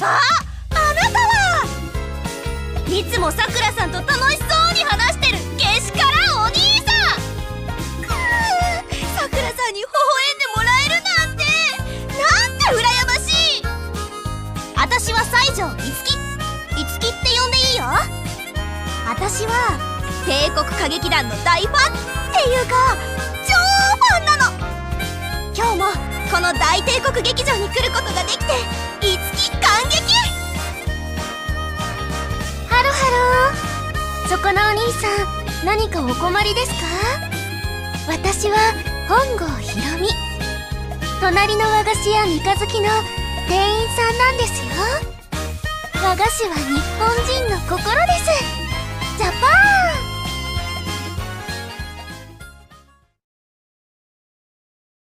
ああなたはいつもさくらさんと楽しそうに話してるけしからお兄さんくーさくらさんに微笑んでもらえるなんてなんて羨ましい私は西条いつきいつきって呼んでいいよ。私は帝国歌劇団の大ファンっていうか超ファンなの今日もこの大帝国劇場に来ることができてそこのお兄さん何かお困りですか？私は本郷ひろみ。隣の和菓子屋三日月の店員さんなんですよ。和菓子は日本人の心です。